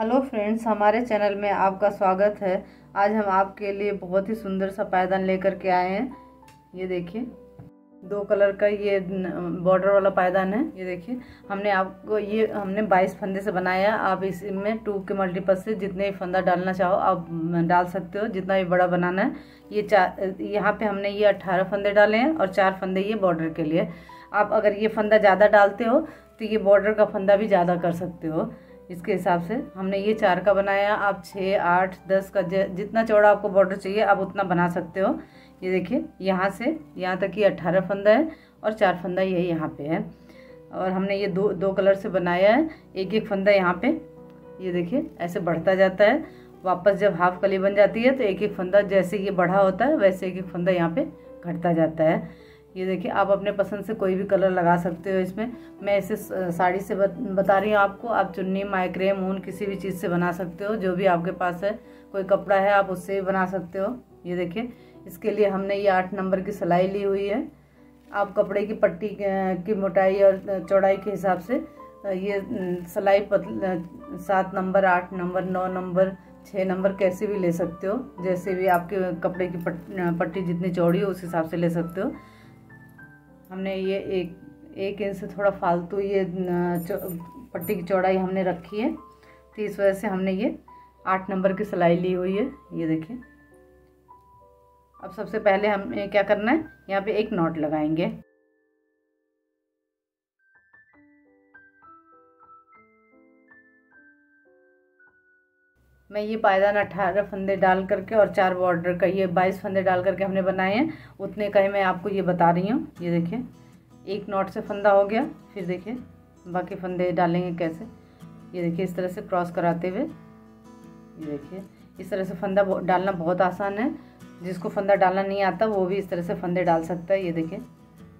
Hello friends, हमारे channel में आपका स्वागत है। आज हम आपके लिए बहुत ही सुंदर सा पायदान लेकर के आए हैं। ये देखिए, दो कलर का ये बॉर्डर वाला पायदान है। ये देखिए, हमने आपको ये, हमने 22 फंदे से बनाया आप इसमें टू के मल्टीपल से जितने भी फंदा डालना चाहो, आप डाल सकते हो। जितना भी बड़ा बनाना है। ये चार यहाँ पे हमने ये अट्ठारह फंदे डाले हैं और चार फंदे ये बॉर्डर के लिए। आप अगर ये फंदा ज़्यादा डालते हो तो ये बॉर्डर का फंदा भी ज़्यादा कर सकते हो। इसके हिसाब से हमने ये चार का बनाया। आप छः आठ, दस का जितना चौड़ा आपको बॉर्डर चाहिए, आप उतना बना सकते हो। ये देखिए, यहाँ से, यहाँ तक ये अट्ठारह फंदा है और चार फंदा ये यहाँ पे है। और हमने ये दो दो कलर से बनाया है। एक एक फंदा यहाँ पे। ये देखिए, ऐसे बढ़ता जाता है। वापस जब हाफ़ कली बन जाती है तो एक एक फंदा जैसे ये बढ़ा होता है, वैसे एक एक फंदा यहाँ पे घटता जाता है। ये देखिए, आप अपने पसंद से कोई भी कलर लगा सकते हो इसमें। मैं इसे साड़ी से बता रही हूँ आपको, आप चुन्नी माइक्रेम ऊन किसी भी चीज़ से बना सकते हो, जो भी आपके पास है। कोई कपड़ा है, आप उससे भी बना सकते हो। ये देखिए, इसके लिए हमने ये आठ नंबर की सिलाई ली हुई है। आप कपड़े की पट्टी की मोटाई और चौड़ाई के हिसाब से ये सिलाई सात नंबर, आठ नंबर, नौ नंबर छः नंबर कैसे भी ले सकते हो। जैसे भी आपके कपड़े की पट्टी जितनी चौड़ी हो, उस हिसाब से ले सकते हो। हमने ये एक एक इंच से थोड़ा फालतू ये पट्टी की चौड़ाई हमने रखी है तो इस वजह से हमने ये आठ नंबर की सिलाई ली हुई है, ये देखिए। अब सबसे पहले हमें क्या करना है, यहाँ पे एक नॉट लगाएँगे। मैं ये पायदान अठारह फंदे डाल करके और चार बॉर्डर का ये बाईस फंदे डाल करके हमने बनाए हैं। उतने का ही मैं आपको ये बता रही हूँ। ये देखिए, एक नॉट से फंदा हो गया। फिर देखिए, बाकी फंदे डालेंगे कैसे? ये देखिए, इस तरह से क्रॉस कराते हुए। ये देखिए, इस तरह से फंदा डालना बहुत आसान है। जिसको फंदा डालना नहीं आता, वो भी इस तरह से फंदे डाल सकता है। ये देखिए,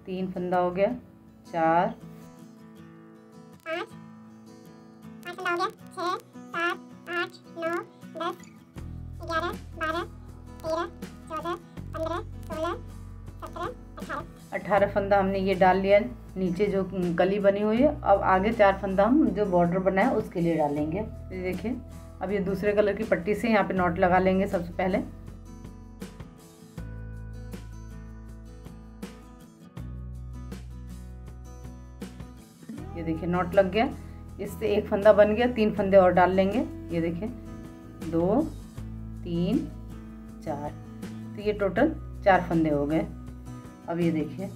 तीन फंदा हो गया। चार अठारह फंदा हमने ये डाल लिया नीचे जो कली बनी हुई है, अब आगे चार फंदा हम जो बॉर्डर बना है, उसके लिए डालेंगे। ये देखिए, अब ये दूसरे कलर की पट्टी से यहाँ पे नॉट लगा लेंगे सबसे पहले। ये देखिए नॉट लग गया। इससे एक फंदा बन गया, तीन फंदे और डाल लेंगे। ये देखिए, दो, तीन, चार। तो ये टोटल चार फंदे हो गए। अब ये देखिए।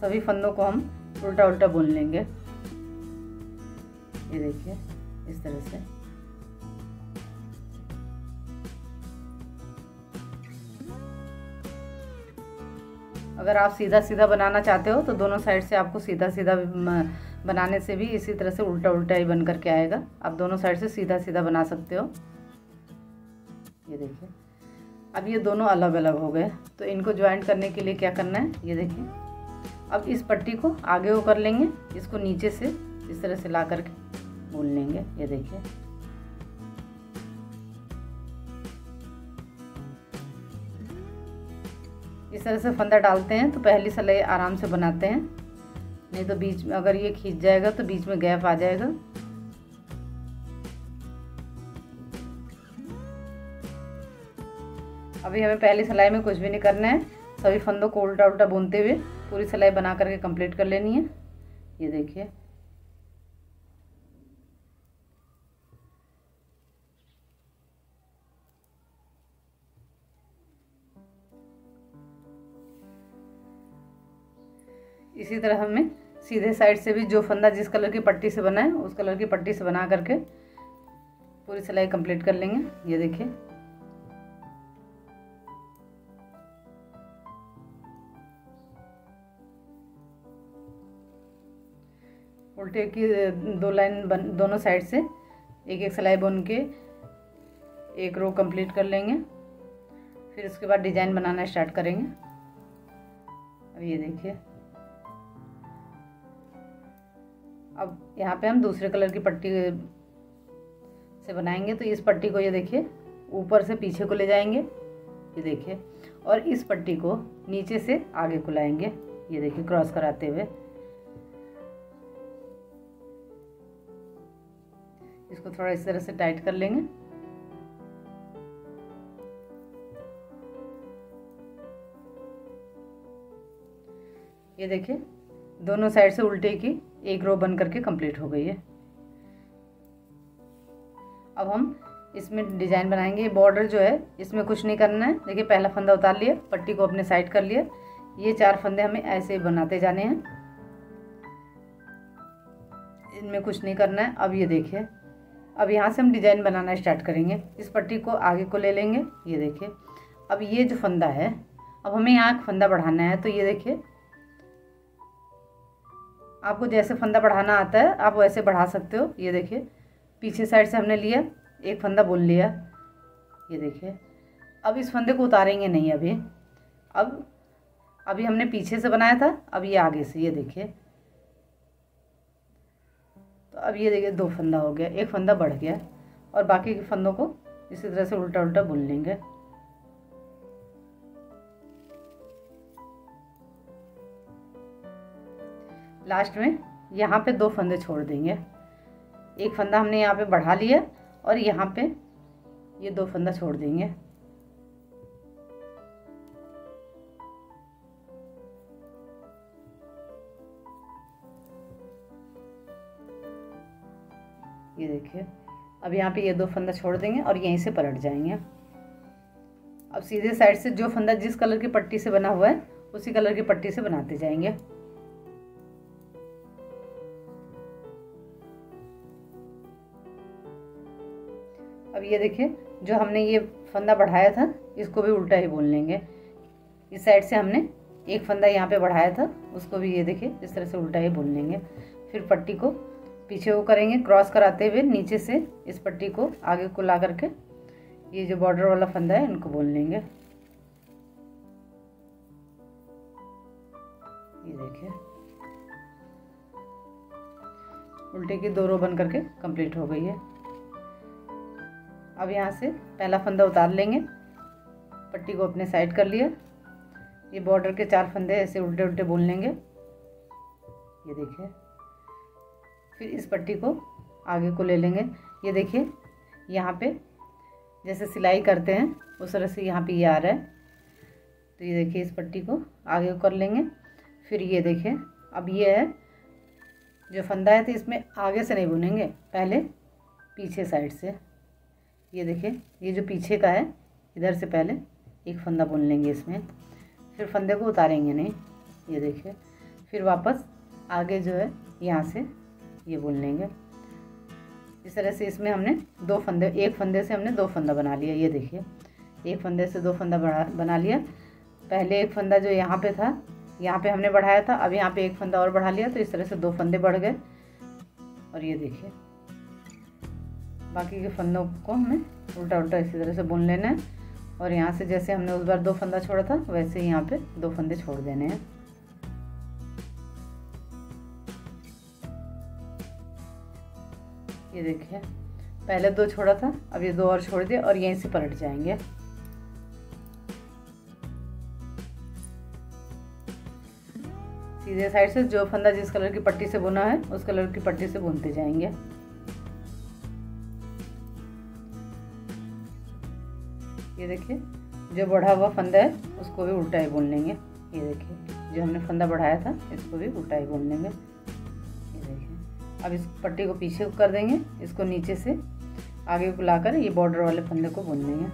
सभी फंदों को हम उल्टा उल्टा बुन लेंगे। ये देखिए, इस तरह से। अगर आप सीधा सीधा बनाना चाहते हो तो दोनों साइड से आपको सीधा सीधा बनाने से भी इसी तरह से उल्टा उल्टा ही बन करके आएगा। आप दोनों साइड से सीधा सीधा बना सकते हो। ये देखिए। अब ये दोनों अलग अलग हो गए। तो इनको ज्वाइंट करने के लिए क्या करना है? ये देखिए अब इस पट्टी को आगे वो कर लेंगे। इसको नीचे से इस तरह से ला करके बुन लेंगे। ये देखिए इस तरह से फंदा डालते हैं तो पहली सलाई आराम से बनाते हैं। नहीं तो बीच में अगर ये खींच जाएगा तो बीच में गैप आ जाएगा। अभी हमें पहली सिलाई में कुछ भी नहीं करना है। सभी फंदों को उल्टा उल्टा बुनते हुए पूरी सिलाई बना करके कंप्लीट कर लेनी है। ये देखिए। इसी तरह हमें सीधे साइड से भी जो फंदा जिस कलर की पट्टी से बना है, उस कलर की पट्टी से बना करके पूरी सिलाई कंप्लीट कर लेंगे। ये देखिए। उल्टे की दो लाइन बन, दोनों साइड से, एक एक सिलाई बुन के, एक रो कंप्लीट कर लेंगे। फिर उसके बाद डिज़ाइन बनाना स्टार्ट करेंगे। अब ये देखिए। अब यहाँ पे हम दूसरे कलर की पट्टी से बनाएँगे। तो इस पट्टी को ये देखिए, ऊपर से पीछे को ले जाएँगे। ये देखिए। और इस पट्टी को नीचे से आगे को लाएँगे। ये देखिए क्रॉस कराते हुए। इसको थोड़ा इस तरह से टाइट कर लेंगे। ये देखिए, दोनों साइड से उल्टे की एक रो बन करके कंप्लीट हो गई है। अब हम इसमें डिज़ाइन बनाएँगे। बॉर्डर जो है, इसमें कुछ नहीं करना है। देखिए, पहला फंदा उतार लिया, पट्टी को अपने साइड कर लिया। ये चार फंदे हमें ऐसे ही बनाते जाने हैं। इनमें कुछ नहीं करना है। अब ये देखिए अब यहाँ से हम डिज़ाइन बनाना स्टार्ट करेंगे। इस पट्टी को आगे को ले लेंगे। ये देखिए, अब ये जो फंदा है, अब हमें यहाँ फंदा बढ़ाना है। तो ये देखिए, आपको जैसे फंदा बढ़ाना आता है, आप वैसे बढ़ा सकते हो। ये देखिए, पीछे साइड से हमने लिया, एक फंदा बुन लिया। ये देखिए, अब इस फंदे को उतारेंगे नहीं अभी। अब, अभी हमने पीछे से बनाया था, अब ये आगे से, ये देखिए। तो अब ये देखिए, दो फंदा हो गया, एक फंदा बढ़ गया और बाकी के फंदों को इसी तरह से उल्टा उल्टा बुन लेंगे। लास्ट में यहाँ पे दो फंदे छोड़ देंगे। एक फंदा हमने यहाँ पे बढ़ा लिया और यहाँ पे ये दो फंदा छोड़ देंगे। ये देखिए। अब यहाँ पे ये दो फंदा छोड़ देंगे और यहीं से पलट जाएँगे। अब सीधे साइड से जो फंदा जिस कलर की पट्टी से बना हुआ है, उसी कलर की पट्टी से बनाते जाएँगे। अब ये देखिए, जो हमने ये फंदा बढ़ाया था, इसको भी उल्टा ही बोल लेंगे। इस साइड से हमने एक फंदा यहाँ पे बढ़ाया था, उसको भी ये देखिए, इस तरह से उल्टा ही बोल लेंगे। फिर पट्टी को पीछे वो करेंगे क्रॉस कराते हुए नीचे से इस पट्टी को आगे को ला करके, ये जो बॉर्डर वाला फंदा है, इनको बोल लेंगे। ये देखिए। उल्टे की दो रो बन करके कंप्लीट हो गई है। अब यहाँ से पहला फंदा उतार लेंगे। पट्टी को अपने साइड कर लिया। ये बॉर्डर के चार फंदे ऐसे उल्टे उल्टे बोल लेंगे। ये देखिए। फिर इस पट्टी को आगे को ले लेंगे। ये देखिए, यहाँ पे जैसे सिलाई करते हैं, उस तरह से यहाँ पे ये आ रहा है। तो ये देखिए, इस पट्टी को आगे कर लेंगे। फिर ये देखिए, अब ये है, जो फंदा है तो इसमें आगे से नहीं बुनेंगे, पहले पीछे साइड से। ये देखिए, ये जो पीछे का है, इधर से पहले एक फंदा बुन लेंगे इसमें। फिर फंदे को उतारेंगे नहीं, ये देखिए। फिर वापस आगे जो है, यहाँ से ये बुन लेंगे। इस तरह से इसमें हमने दो फंदे, एक फंदे से हमने दो फंदा बना लिया, ये देखिए। एक फंदे से दो फंदा बढ़ा बना लिया। पहले एक फंदा जो यहाँ पे था, यहाँ पे हमने बढ़ाया था, अब यहाँ पे एक फंदा और बढ़ा लिया तो इस तरह से दो फंदे बढ़ गए। और ये देखिए, बाकी के फंदों को हमें उल्टा उल्टा इसी तरह से बुन लेना है। और यहाँ से जैसे हमने उस बार दो फंदा छोड़ा था, वैसे ही यहाँ पे दो फंदे छोड़ देने हैं। ये देखिए, पहले दो छोड़ा था, अब ये दो और छोड़ दिए और यहीं से पलट जाएँगे। सीधे साइड से जो फंदा जिस कलर की पट्टी से बुना है, उस कलर की पट्टी से बुनते जाएँगे। ये देखिए, जो बढ़ा हुआ फंदा है, उसको भी उल्टा ही बुन लेंगे। ये देखिए, जो हमने फंदा बढ़ाया था, इसको भी उल्टा ही बुन लेंगे। अब इस पट्टी को पीछे कर देंगे, इसको नीचे से आगे को लाकर ये बॉर्डर वाले फंदे को बुन देंगे।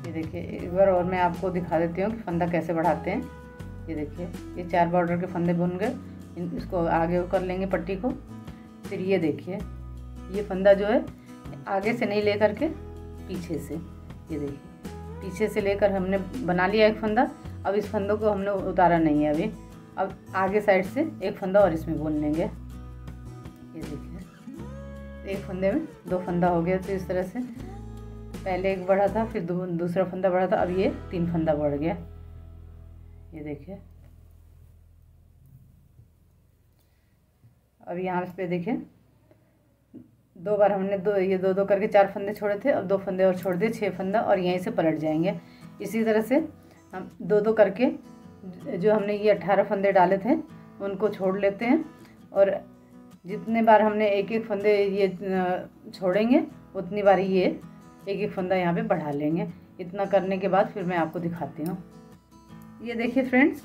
ये देखिए, एक बार और मैं आपको दिखा देती हूँ कि फंदा कैसे बढ़ाते हैं। ये देखिए, ये चार बॉर्डर के फंदे बुन गए। इसको आगे कर लेंगे पट्टी को। फिर ये देखिए, ये फंदा जो है, आगे से नहीं लेकर के पीछे से, ये देखिए। पीछे से लेकर हमने बना लिया एक फंदा, अब इस फंदों को हमने उतारा नहीं है अभी। अब आगे साइड से एक फंदा और इसमें बुन लेंगे। ये देखिए, एक फंदे में दो फंदा हो गया तो इस तरह से। पहले एक बढ़ा था, फिर दूसरा फंदा बढ़ा था, अब ये तीन फंदा बढ़ गया। ये देखिए अब यहाँ पे देखें। दो बार हमने दो, ये दो दो करके चार फंदे छोड़े थे, अब दो फंदे और छोड़ दिए छः फंदा और यहीं से पलट जाएँगे। इसी तरह से हम दो दो करके जो हमने ये अट्ठारह फंदे डाले थे, उनको छोड़ लेते हैं। और जितने बार हमने एक एक फंदे ये छोड़ेंगे, उतनी बार ये एक एक फंदा यहाँ पे बढ़ा लेंगे। इतना करने के बाद फिर मैं आपको दिखाती हूँ। ये देखिए फ्रेंड्स,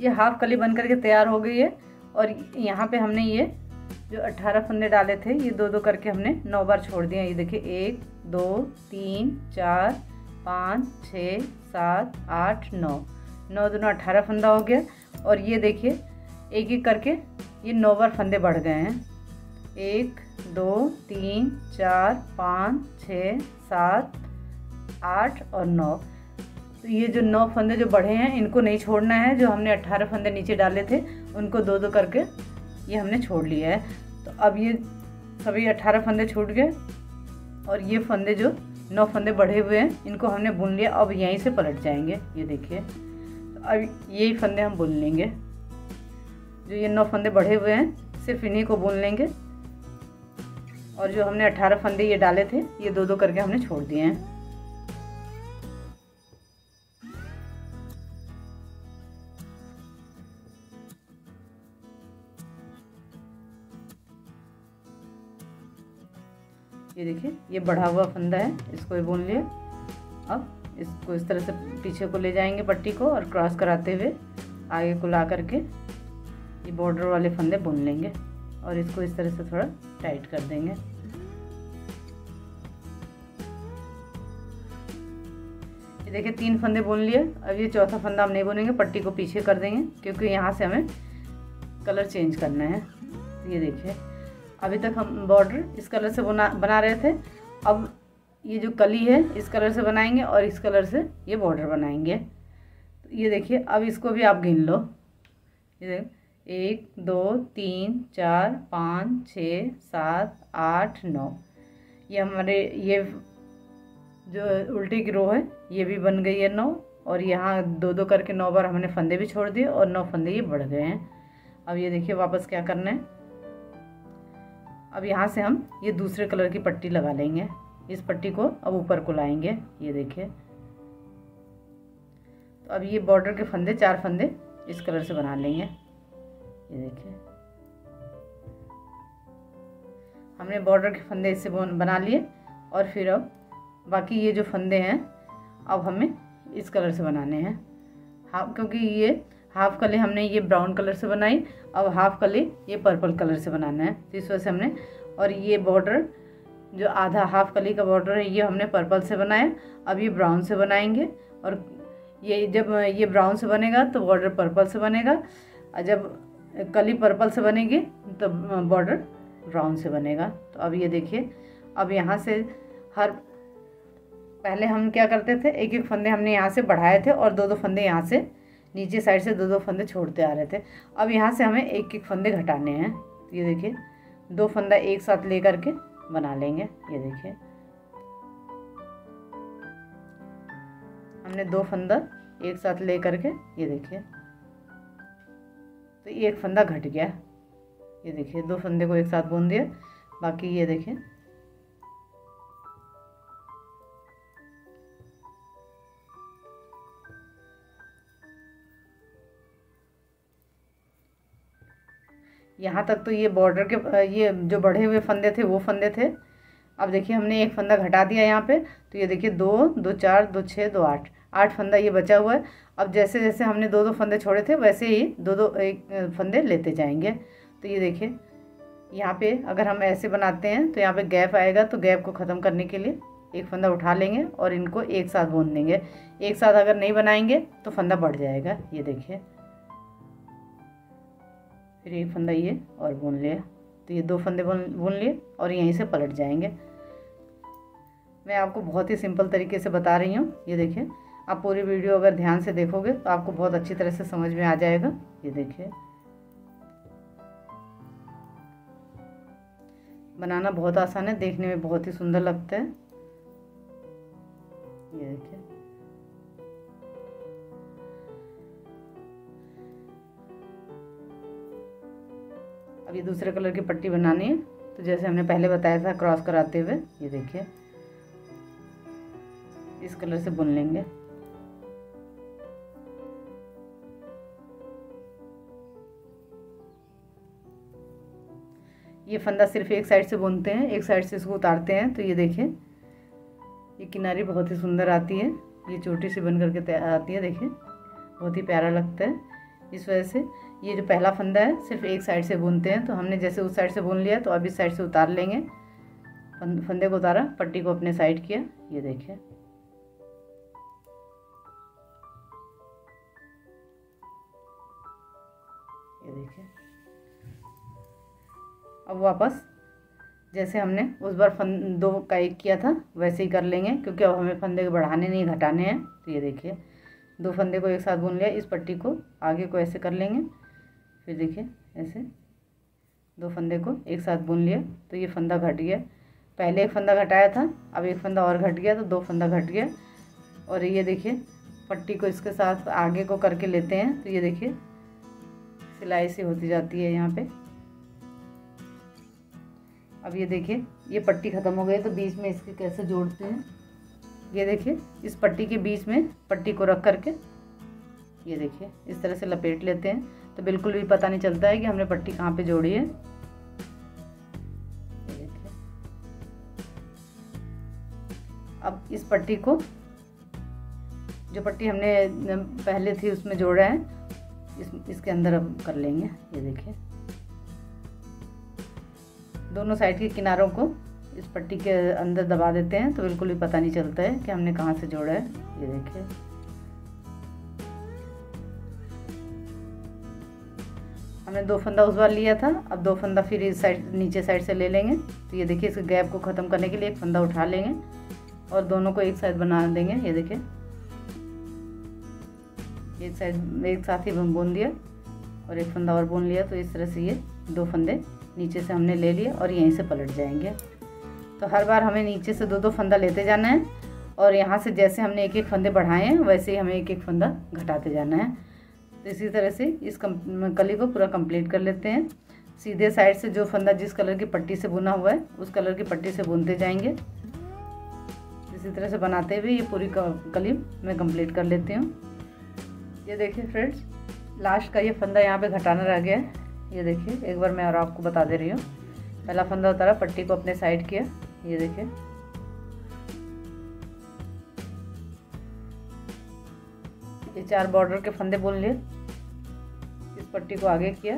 ये हाफ़ कली बन करके तैयार हो गई है। और यहाँ पे हमने ये जो अट्ठारह फंदे डाले थे, ये दो दो करके हमने नौ बार छोड़ दिए ये देखिए, एक, दो, तीन, चार, पाँच छ सात, आठ, नौ। नौ दोनों अट्ठारह फंदा हो गया। और ये देखिए, एक एक करके ये नौ बार फंदे बढ़ गए हैं। एक, दो, तीन, चार, पाँच छ सात, आठ और नौ। तो ये जो नौ फंदे जो बढ़े हैं, इनको नहीं छोड़ना है। जो हमने अट्ठारह फंदे नीचे डाले थे उनको दो दो करके ये हमने छोड़ लिया है। तो अब ये सभी अट्ठारह फंदे छूट गए और ये फंदे जो नौ फंदे बढ़े हुए हैं, इनको हमने बुन लिया। अब यहीं से पलट जाएँगे, ये देखिए। तो अब यही फंदे हम बुन लेंगे। जो ये नौ फंदे बढ़े हुए हैं, सिर्फ़ इन्हीं को बुन लेंगे। और जो हमने अट्ठारह फंदे ये डाले थे, ये दो दो करके हमने छोड़ दिए हैं। ये देखिए, ये बढ़ा हुआ फंदा है, इसको ये बुन लिया। अब इसको इस तरह से पीछे को ले जाएँगे पट्टी को और क्रॉस कराते हुए आगे को ला करके ये बॉर्डर वाले फंदे बुन लेंगे और इसको इस तरह से थोड़ा टाइट कर देंगे। ये देखिए, तीन फंदे बुन लिए। अब ये चौथा फंदा हम नहीं बुनेंगे, पट्टी को पीछे कर देंगे, क्योंकि यहाँ से हमें कलर चेंज करना है। ये देखिए अभी तक हम बॉर्डर इस कलर से बना बना रहे थे। अब ये जो कली है, इस कलर से बनाएँगे और इस कलर से ये बॉर्डर बनाएँगे। तो ये देखिए, अब इसको भी आप गिन लो। ये एक, दो, तीन, चार, पाँच, छ, सात, आठ, नौ। ये हमारे, ये जो उल्टी की रो है, ये भी बन गई है नौ। और यहाँ दो दो करके नौ बार हमने फंदे भी छोड़ दिए और नौ फंदे ये बढ़ गए हैं। अब ये देखिए वापस क्या करना है। अब यहाँ से हम ये दूसरे कलर की पट्टी लगा लेंगे। इस पट्टी को अब ऊपर को लाएँगे, ये देखिए। तो अब ये बॉर्डर के फंदे, चार फंदे इस कलर से बना लेंगे। ये देखिए। हमने बॉर्डर के फंदे इससे बना लिए और फिर अब बाकी ये जो फंदे हैं, अब हमें इस कलर से बनाने हैं। हाँ क्योंकि ये हाफ़ कली हमने ये ब्राउन कलर से बनाई, अब हाफ़ कली ये पर्पल कलर से बनाना है। तो इस वजह से हमने, और ये बॉर्डर, जो आधा हाफ़ कली का बॉर्डर है, ये हमने पर्पल से बनाया। अब ये ब्राउन से बनाएँगे, और ये जब ये ब्राउन से बनेगा तो बॉर्डर पर्पल से बनेगा। और जब कली पर्पल से बनेगी तो बॉर्डर ब्राउन से बनेगा। तो अब ये देखिए, अब यहाँ से हर, पहले हम क्या करते थे एक एक फंदे हमने यहाँ से बढ़ाए थे, और दो दो फंदे यहाँ से नीचे साइड से दो दो फंदे छोड़ते आ रहे थे। अब यहाँ से हमें एक एक फंदे घटाने हैं। ये देखिए, दो फंदा एक साथ ले करके बना लेंगे। ये देखिए। हमने दो फंदा एक साथ ले करके ये देखिए। तो एक फंदा घट गया। ये देखिए, दो फंदे को एक साथ बुन दिया। बाकी ये देखिए। यहाँ तक तो ये बॉर्डर के ये जो बढ़े हुए फंदे थे, वो फंदे थे। अब देखिए, हमने एक फंदा घटा दिया यहाँ पे तो ये देखिए, दो दो चार, दो छः दो आठ। आठ फंदा ये बचा हुआ है। अब जैसे जैसे हमने दो दो फंदे छोड़े थे, वैसे ही दो दो एक फंदे लेते जाएँगे। तो ये देखिए, यहाँ पे अगर हम ऐसे बनाते हैं तो यहाँ पे गैप आएगा तो गैप को ख़त्म करने के लिए एक फंदा उठा लेंगे और इनको एक साथ बोन देंगे। एक साथ अगर नहीं बनाएँगे तो फंदा बढ़ जाएगा। ये देखिए। फिर एक फंदा ये और बुन लिया। तो ये दो फंदे बुन बुन लिए और यहीं से पलट जाएँगे। मैं आपको बहुत ही सिंपल तरीके से बता रही हूँ। ये देखिए, आप पूरी वीडियो अगर ध्यान से देखोगे तो आपको बहुत अच्छी तरह से समझ में आ जाएगा। ये देखिए। बनाना बहुत आसान है, देखने में बहुत ही सुंदर लगता है। ये देखिए। अब ये दूसरे कलर की पट्टी बनानी है। तो जैसे हमने पहले बताया था क्रॉस कराते हुए, ये देखिए। इस कलर से बुन लेंगे। ये फंदा सिर्फ़ एक साइड से बुनते हैं, एक साइड से इसको उतारते हैं। तो ये देखिए, ये किनारी बहुत ही सुंदर आती है। ये छोटी सी बन करके आती है, देखिए। बहुत ही प्यारा लगता है। इस वजह से ये जो पहला फंदा है, सिर्फ़ एक साइड से बुनते हैं। तो हमने जैसे उस साइड से बुन लिया तो अब इस साइड से उतार लेंगे। फंदे को उतारा, पट्टी को अपने साइड किया, ये देखिए। ये देखिए। अब वापस, जैसे हमने उस बार फन दो का एक किया था, वैसे ही कर लेंगे, क्योंकि अब हमें फंदे को बढ़ाने नहीं, घटाने हैं। तो ये देखिए। दो फंदे को एक साथ बुन लिया, इस पट्टी को आगे को ऐसे कर लेंगे। फिर देखिए, ऐसे दो फंदे को एक साथ बुन लिया तो ये फंदा घट गया। पहले एक फंदा घटाया था, अब एक फंदा और घट गया तो दो फंदा घट गया। और ये देखिए, पट्टी को इसके साथ आगे को करके लेते हैं तो ये देखिए, सिलाई सी होती जाती है यहाँ पे। अब ये देखिए, ये पट्टी ख़त्म हो गई तो बीच में इसके कैसे जोड़ते हैं? ये देखिए, इस पट्टी के बीच में पट्टी को रख करके, ये देखिए, इस तरह से लपेट लेते हैं। तो बिल्कुल भी पता नहीं चलता है कि हमने पट्टी कहाँ पे जोड़ी है। अब इस पट्टी को, जो पट्टी हमने पहले थी उसमें जोड़ा है, इस, इसके अंदर अब कर लेंगे। ये देखिए। दोनों साइड के किनारों को इस पट्टी के अंदर दबा देते हैं तो बिल्कुल भी पता नहीं चलता है कि हमने कहाँ से जोड़ा है। ये देखिए। हमने दो फंदा उस बार लिया था, अब दो फंदा फिर इस साइड, नीचे साइड से ले लेंगे। तो ये देखिए इस गैप को ख़त्म करने के लिए एक फंदा उठा लेंगे और दोनों को एक साइड बना देंगे। ये देखिए। एक साइड, एक साथ ही बुन दिया और एक फंदा और बुन लिया। तो इस तरह से ये दो फंदे नीचे से हमने ले लिए और यहीं से पलट जाएँगे। तो हर बार हमें नीचे से दो दो फंदा लेते जाना है और यहाँ से जैसे हमने एक एक फंदे बढ़ाए हैं, वैसे ही हमें एक एक फंदा घटाते जाना है। तो इसी तरह से इस कली को पूरा कंप्लीट कर लेते हैं। सीधे साइड से जो फंदा जिस कलर की पट्टी से बुना हुआ है, उस कलर की पट्टी से बुनते जाएँगे। इसी तरह से बनाते हुए ये पूरी कली मैं कंप्लीट कर लेती हूँ। ये देखिए फ्रेंड्स लास्ट का ये फंदा यहाँ पे घटाना रह गया है। ये देखिए, एक बार मैं और आपको बता दे रही हूँ। पहला फंदा उतारा, पट्टी को अपने साइड किया। ये देखिए ये चार बॉर्डर के फंदे बुन लिए। इस पट्टी को आगे किया।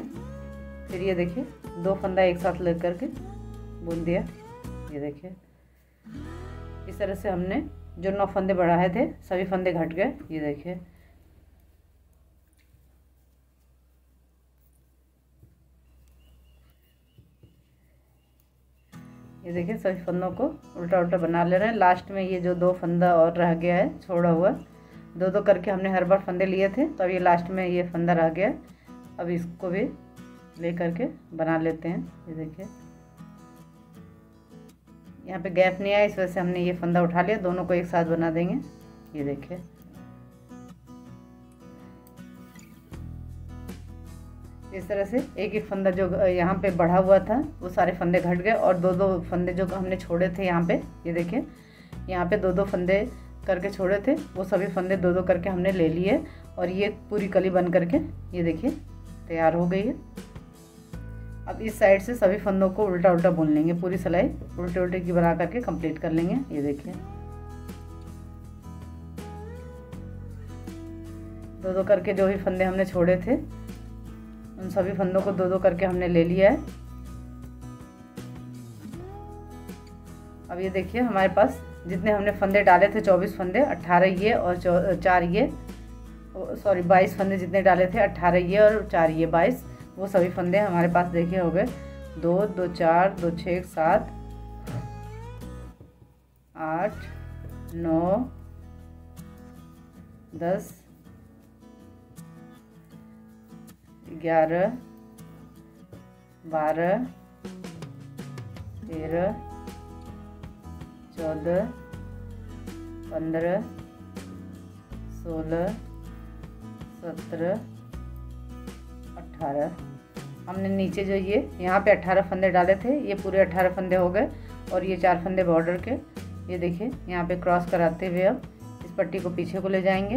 फिर ये देखिए दो फंदा एक साथ लग करके बुन दिया। ये देखिए इस तरह से हमने जो नौ फंदे बढ़ाए थे, सभी फंदे घट गए। ये देखिए ये देखिए, सभी फंदों को उल्टा उल्टा बना ले रहे हैं। लास्ट में ये जो दो फंदा और रह गया है, छोड़ा हुआ दो दो करके हमने हर बार फंदे लिए थे तो अब ये लास्ट में ये फंदा रह गया अब इसको भी ले करके बना लेते हैं। ये देखिए, यहाँ पे गैप नहीं आया, इस वजह से हमने ये फंदा उठा लिया। दोनों को एक साथ बना देंगे। ये देखिए इस तरह से एक एक फंदा जो यहाँ पे बढ़ा हुआ था, वो सारे फंदे घट गए और दो दो फंदे जो हमने छोड़े थे यहाँ पे, ये देखिए, यहाँ पे दो दो फंदे करके छोड़े थे, वो सभी फंदे दो दो करके हमने ले लिए और ये पूरी कली बन करके, ये देखिए, तैयार हो गई है। अब इस साइड से सभी फंदों को उल्टा उल्टा बुन लेंगे, पूरी सिलाई उल्टे उल्टे की बना करके कंप्लीट कर लेंगे, ये देखिए। दो दो करके जो भी फंदे हमने छोड़े थे उन सभी फंदों को दो दो करके हमने ले लिया है। अब ये देखिए, हमारे पास जितने हमने फंदे डाले थे, चौबीस फंदे अट्ठारह ये और चार ये सॉरी बाईस फंदे जितने डाले थे अट्ठारह ये और चार ये बाईस, वो सभी फंदे हमारे पास देखिए हो गए। दो दो चार, दो छः सात, आठ, नौ, दस ग्यारह, बारह, तेरह, चौदह, पंद्रह, सोलह, सत्रह, अठारह। हमने नीचे जो ये, यहाँ पे 18 फंदे डाले थे, ये पूरे 18 फंदे हो गए, और ये चार फंदे बॉर्डर के। ये देखिए, यहाँ पे क्रॉस कराते हुए अब इस पट्टी को पीछे को ले जाएँगे,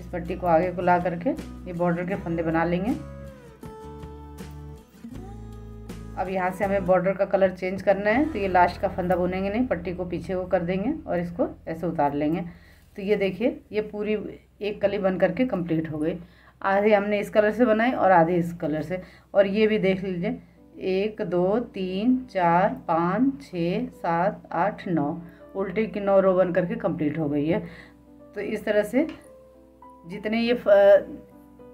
इस पट्टी को आगे को ला करके ये बॉर्डर के फंदे बना लेंगे। अब यहाँ से हमें बॉर्डर का कलर चेंज करना है तो ये लास्ट का फंदा बुनेंगे नहीं, पट्टी को पीछे को कर देंगे और इसको ऐसे उतार लेंगे। तो ये देखिए, ये पूरी एक कली बन करके कंप्लीट हो गई। आधे हमने इस कलर से बनाई और आधे इस कलर से। और ये भी देख लीजिए, एक, दो, तीन, चार, पाँच, छः, सात, आठ, नौ। उल्टे की नौ रो बन करके कंप्लीट हो गई है। तो इस तरह से जितने ये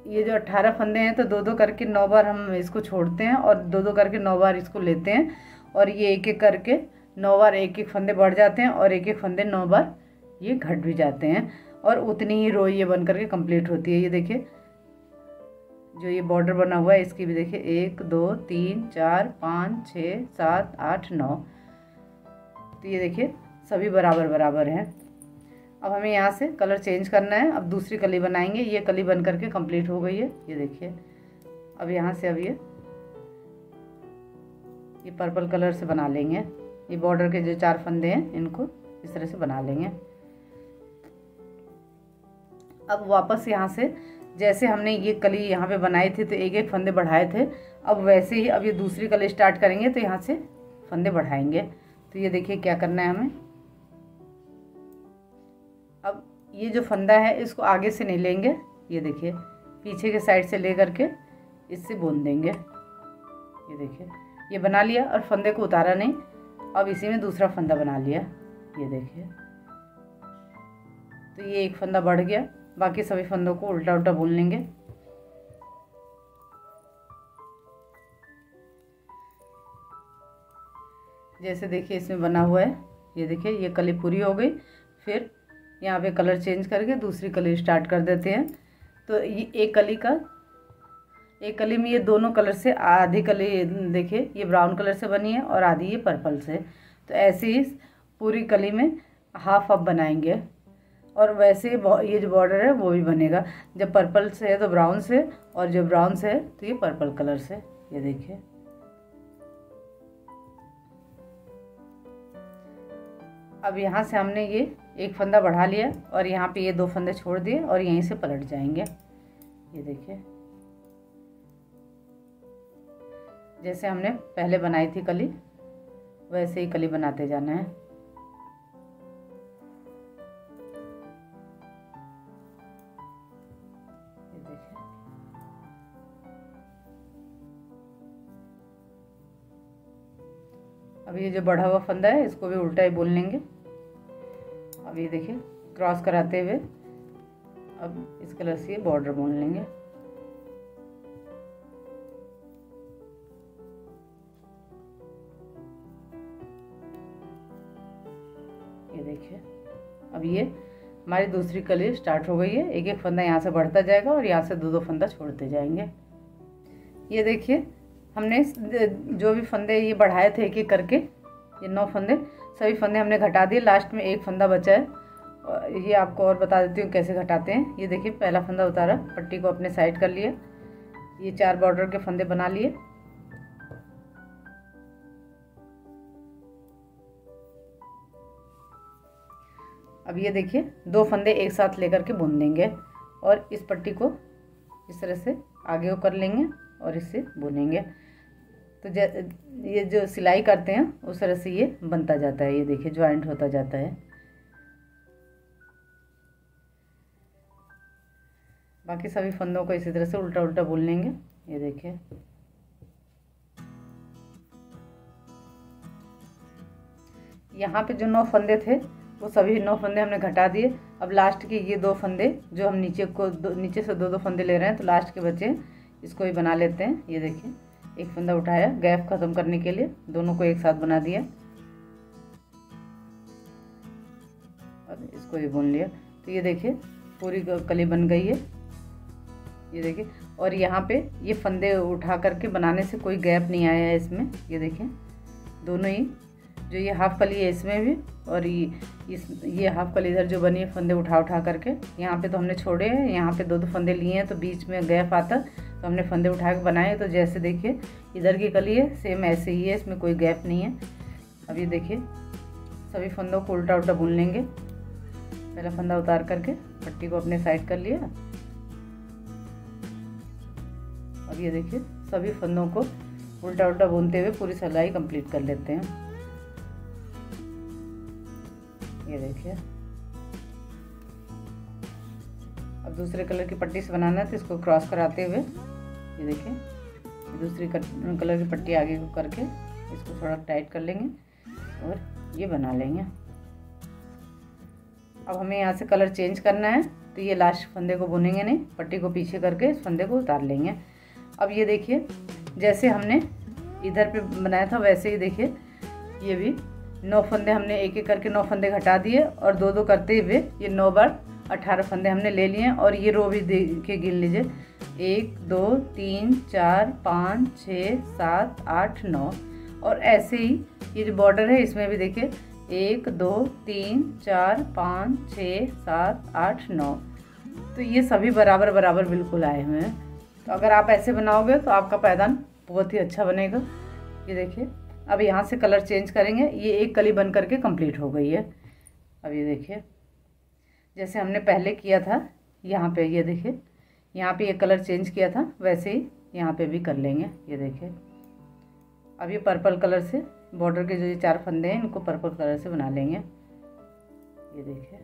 ये जो अट्ठारह फंदे हैं तो दो दो करके नौ बार हम इसको छोड़ते हैं और दो दो करके नौ बार इसको लेते हैं और ये एक एक करके नौ बार एक एक फंदे बढ़ जाते हैं और एक एक फंदे नौ बार ये घट भी जाते हैं और उतनी ही रो ये बन करके कंप्लीट होती है। ये देखिए, जो ये बॉर्डर बना हुआ है, इसकी भी देखिए, एक, दो, तीन, चार, पाँच, छः, सात, आठ, नौ। तो ये देखिए, सभी बराबर बराबर हैं। अब हमें यहाँ से कलर चेंज करना है। अब दूसरी कली बनाएँगे। ये कली बन करके कंप्लीट हो गई है। ये देखिए। अब यहाँ से अब ये ये पर्पल कलर से बना लेंगे। ये बॉर्डर के जो चार फंदे हैं, इनको इस तरह से बना लेंगे। अब वापस यहाँ से, जैसे हमने ये कली यहाँ पे बनाए थे तो एक एक फंदे बढ़ाए थे। अब वैसे ही अब ये दूसरी कली स्टार्ट करेंगे तो यहाँ से फंदे बढ़ाएँगे। तो ये देखिए क्या करना है हमें। ये जो फंदा है, इसको आगे से नहीं लेंगे। ये देखिए, पीछे के साइड से ले करके इससे बुन देंगे। ये देखिए, ये बना लिया और फंदे को उतारा नहीं। अब इसी में दूसरा फंदा बना लिया। ये देखिए तो ये एक फंदा बढ़ गया। बाकी सभी फंदों को उल्टा उल्टा बुन लेंगे। जैसे देखिए, इसमें बना हुआ है। ये देखिए, ये कली पूरी हो गई। फिर यहाँ पे कलर चेंज करके दूसरी कली स्टार्ट कर देते हैं। तो ये एक कली का, एक कली में ये दोनों कलर से आधी कली, देखिए, ये ब्राउन कलर से बनी है और आधी ये पर्पल से। तो ऐसे ही पूरी कली में हाफ़ हाफ़ बनाएँगे। और वैसे ये जो बॉर्डर है वो भी बनेगा। जब पर्पल से है तो ब्राउन से, और जो ब्राउन से है तो ये पर्पल कलर से। ये देखिए। अब यहाँ से हमने ये एक फंदा बढ़ा लिया और यहाँ पे ये दो फंदे छोड़ दिए और यहीं से पलट जाएँगे। ये देखिए। जैसे हमने पहले बनाई थी कली, वैसे ही कली बनाते जाना है। अब ये जो बढ़ा हुआ फंदा है, इसको भी उल्टा ही बोल लेंगे। अब ये देखिए क्रॉस कराते हुए अब इस कलर से ये बॉर्डर बोल लेंगे। ये देखिए, अब ये हमारी दूसरी कली स्टार्ट हो गई है। एक एक फंदा यहाँ से बढ़ता जाएगा और यहाँ से दो दो फंदा छोड़ते जाएँगे। ये देखिए हमने जो भी फंदे ये बढ़ाए थे एक एक करके, ये नौ फंदे, सभी फंदे हमने घटा दिए। लास्ट में एक फंदा बचा है। ये आपको और बता देती हूँ कैसे घटाते हैं। ये देखिए, पहला फंदा उतारा, पट्टी को अपने साइड कर लिया। ये चार बॉर्डर के फंदे बना लिए। अब ये देखिए, दो फंदे एक साथ लेकर के बुन देंगे और इस पट्टी को इस तरह से आगे कर लेंगे और इससे बुनेंगे। तो ये जो सिलाई करते हैं, उस तरह से ये बनता जाता है, ये देखिए, ज्वाइंट होता जाता है। बाकी सभी फंदों को इसी तरह से उल्टा उल्टा बुन लेंगे। ये देखिए। यहाँ पे जो नौ फंदे थे, वो सभी नौ फंदे हमने घटा दिए। अब लास्ट के ये दो फंदे, जो हम नीचे को नीचे से दो दो फंदे ले रहे हैं तो लास्ट के बचे, इसको भी बना लेते हैं। ये देखिए। एक फंदा उठाया, गैप ख़त्म करने के लिए। दोनों को एक साथ बना दिया। और इसको भी बुन लिया। तो ये देखिए, पूरी कली बन गई है। ये देखिए, और यहाँ पे ये फंदे उठा करके बनाने से कोई गैप नहीं आया है इसमें। ये देखिए, दोनों ही। जो ये हाफ़ कली है इसमें भी, और ये, इस, ये हाफ़ कली इधर जो बनी है, फंदे उठा उठा करके। यहाँ पे तो हमने छोड़े हैं, यहाँ पे दो दो फंदे लिए हैं तो बीच में गैप आता। तो हमने फंदे उठा के बनाए तो जैसे देखिए, इधर की कली है सेम ऐसे ही है, इसमें कोई गैप नहीं है। अब ये देखिए, सभी फंदों को उल्टा उल्टा बुन लेंगे। पहला फंदा उतार करके, पट्टी को अपने साइड कर लिया। अब ये देखिए, सभी फंदों को उल्टा उल्टा बुनते हुए पूरी सिलाई कंप्लीट कर लेते हैं। ये देखिए। अब दूसरे कलर की पट्टी से बनाना है तो इसको क्रॉस कराते हुए, ये देखिए, दूसरी कलर की पट्टी आगे को करके इसको थोड़ा टाइट कर लेंगे और ये बना लेंगे। अब हमें यहाँ से कलर चेंज करना है तो ये लास्ट फंदे को बुनेंगे नहीं, पट्टी को पीछे करके इस फंदे को उतार लेंगे। अब ये देखिए, जैसे हमने इधर पे बनाया था वैसे ही देखिए, ये भी नौ फंदे हमने एक एक करके नौ फंदे घटा दिए और दो दो करते हुए ये नौ बार अठारह फंदे हमने ले लिए और ये रो भी देखिए गिन लीजिए। एक, दो, तीन, चार, पाँच छः सात, आठ, नौ। और ऐसे ही ये जो बॉर्डर है, इसमें भी देखिए। एक, दो, तीन, चार, पाँच छ सात, आठ, नौ। तो ये सभी बराबर बराबर बिल्कुल आए हुए हैं। तो अगर आप ऐसे बनाओगे तो आपका पैदान बहुत ही अच्छा बनेगा। ये देखिए, अब यहाँ से कलर चेंज करेंगे। ये एक कली बन करके कंप्लीट हो गई है। अब ये देखिए। जैसे हमने पहले किया था, यहाँ पे ये देखिए, यहाँ पे ये कलर चेंज किया था, वैसे ही यहाँ पे भी कर लेंगे, ये देखिए। अब ये पर्पल कलर से बॉर्डर के जो ये चार फंदे हैं, इनको पर्पल कलर से बना लेंगे। ये देखिए।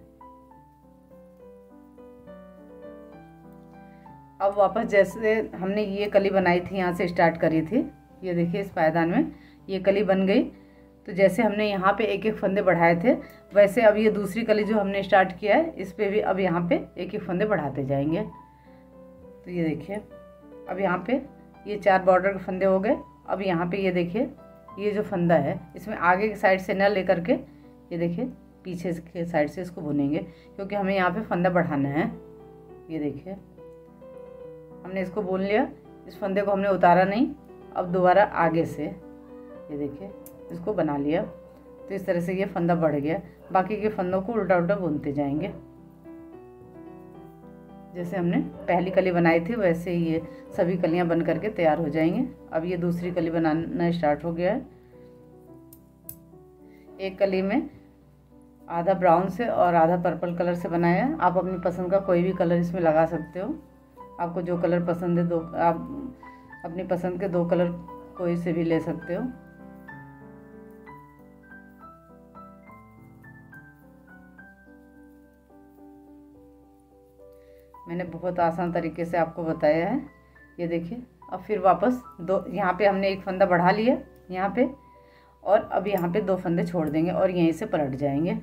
अब वापस जैसे हमने ये कली बनाई थी, यहाँ से स्टार्ट करी थी, ये देखिए इस पायदान में, ये कली बन गई। तो जैसे हमने यहाँ पे एक एक फंदे बढ़ाए थे, वैसे अब ये दूसरी कली जो हमने स्टार्ट किया है, इस पर भी अब यहाँ पे एक एक फंदे बढ़ाते जाएँगे। तो ये देखिए, अब यहाँ पे ये चार बॉर्डर के फंदे हो गए। अब यहाँ पे ये देखिए, ये जो फंदा है, इसमें आगे की साइड से न लेकर के, ये देखिए, पीछे के साइड से इसको बुनेंगे, क्योंकि हमें यहाँ पे फंदा बढ़ाना है। ये देखिए, हमने इसको बुन लिया, इस फंदे को हमने उतारा नहीं, अब दोबारा आगे से, ये देखिए। इसको बना लिया। तो इस तरह से ये फंदा बढ़ गया। बाकी के फंदों को उल्टा उल्टा बुनते जाएँगे। जैसे हमने पहली कली बनाई थी, वैसे ही ये सभी कलियाँ बन करके तैयार हो जाएँगे। अब ये दूसरी कली बनाना स्टार्ट हो गया है। एक कली में आधा ब्राउन से और आधा पर्पल कलर से बनाया है। आप अपनी पसंद का कोई भी कलर इसमें लगा सकते हो। आपको जो कलर पसंद है दो, आप अपनी पसंद के दो कलर कोई से भी ले सकते हो। मैंने बहुत आसान तरीके से आपको बताया है। ये देखिए, अब फिर वापस दो, यहाँ पे हमने एक फंदा बढ़ा लिया, यहाँ पे, और अब यहाँ पे दो फंदे छोड़ देंगे और यहीं से पलट जाएँगे।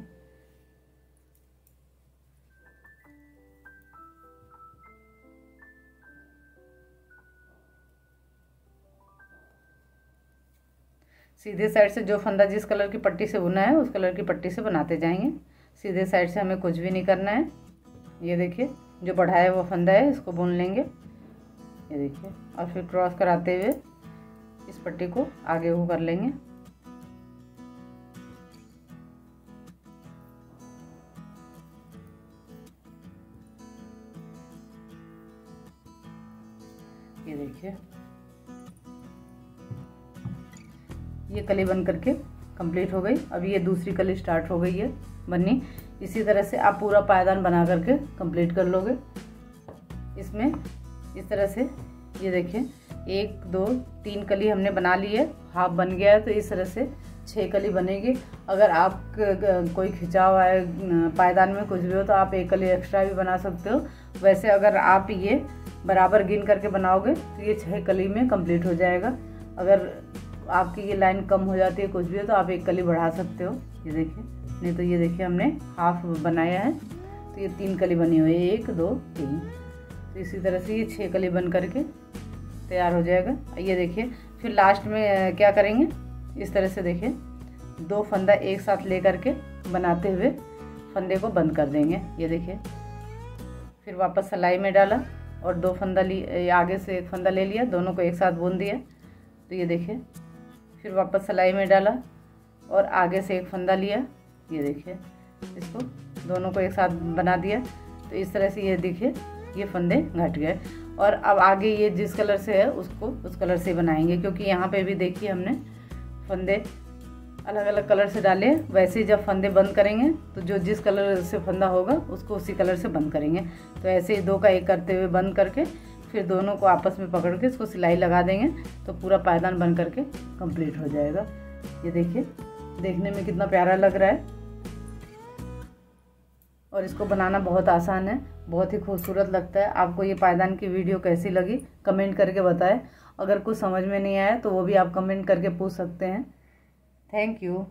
सीधे साइड से जो फंदा जिस कलर की पट्टी से बुना है, उस कलर की पट्टी से बनाते जाएँगे। सीधे साइड से हमें कुछ भी नहीं करना है। ये देखिए जो बढ़ाया हुआ फंदा है, इसको बुन लेंगे। ये देखिए, और फिर क्रॉस कराते हुए इस पट्टी को आगे वो कर लेंगे। ये देखिए, ये कली बन करके कंप्लीट हो गई। अब ये दूसरी कली स्टार्ट हो गई है बननी। इसी तरह से आप पूरा पायदान बना करके कंप्लीट कर लोगे। इसमें इस तरह से ये देखिए एक, दो, तीन कली हमने बना ली है। हाफ़ बन गया है तो इस तरह से छः कली बनेगी। अगर आप कोई खिंचाव है पायदान में कुछ भी हो तो आप एक कली एक्स्ट्रा भी बना सकते हो। वैसे अगर आप ये बराबर गिन करके बनाओगे तो ये छः कली में कंप्लीट हो जाएगा। अगर आपकी ये लाइन कम हो जाती है, कुछ भी हो तो आप एक कली बढ़ा सकते हो। ये देखिए, नहीं तो ये देखिए हमने हाफ़ बनाया है तो ये तीन कली बनी हुई है, एक, दो, तीन। तो इसी तरह से ये छः कली बन करके तैयार हो जाएगा। ये देखिए, फिर लास्ट में क्या करेंगे? इस तरह से देखिए, दो फंदा एक साथ ले करके बनाते हुए फंदे को बंद कर देंगे। ये देखिए, फिर वापस सिलाई में डाला और दो फंदा ली आगे से एक फंदा ले लिया, दोनों को एक साथ बुन दिया। तो ये देखिए फिर वापस सिलाई में डाला और आगे से एक फंदा लिया। ये देखिए, इसको दोनों को एक साथ बना दिया। तो इस तरह से ये देखिए, ये फंदे घट गए। और अब आगे ये जिस कलर से है, उसको उस कलर से बनाएँगे, क्योंकि यहाँ पे भी देखिए हमने फंदे अलग अलग कलर से डाले। वैसे ही जब फंदे बंद करेंगे तो जो जिस कलर से फंदा होगा, उसको उसी कलर से बंद करेंगे। तो ऐसे ही दो का एक करते हुए बंद करके फिर दोनों को आपस में पकड़ के इसको सिलाई लगा देंगे तो पूरा पायदान बन करके कंप्लीट हो जाएगा। ये देखिए, देखने में कितना प्यारा लग रहा है। और इसको बनाना बहुत आसान है, बहुत ही खूबसूरत लगता है। आपको ये पायदान की वीडियो कैसी लगी, कमेंट करके बताएँ। अगर कुछ समझ में नहीं आया तो वो भी आप कमेंट करके पूछ सकते हैं। Thank you